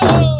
Oh!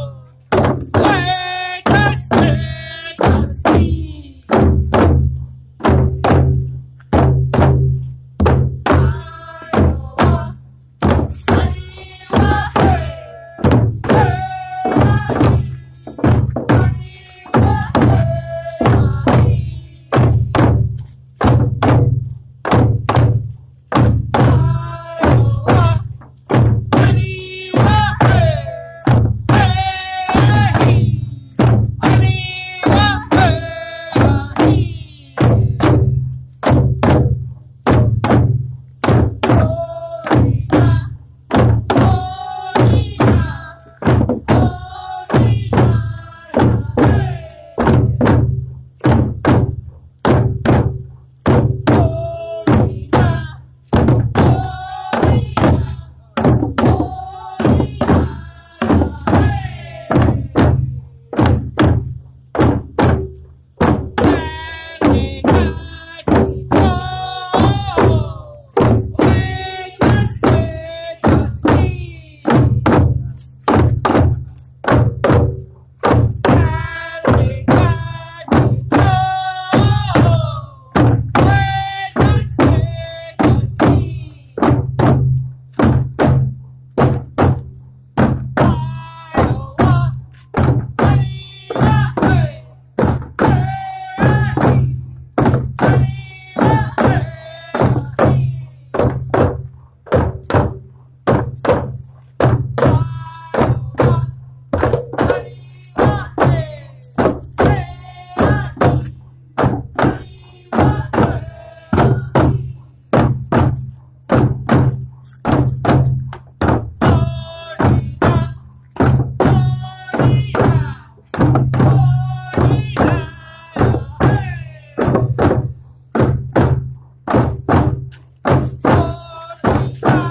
Bye.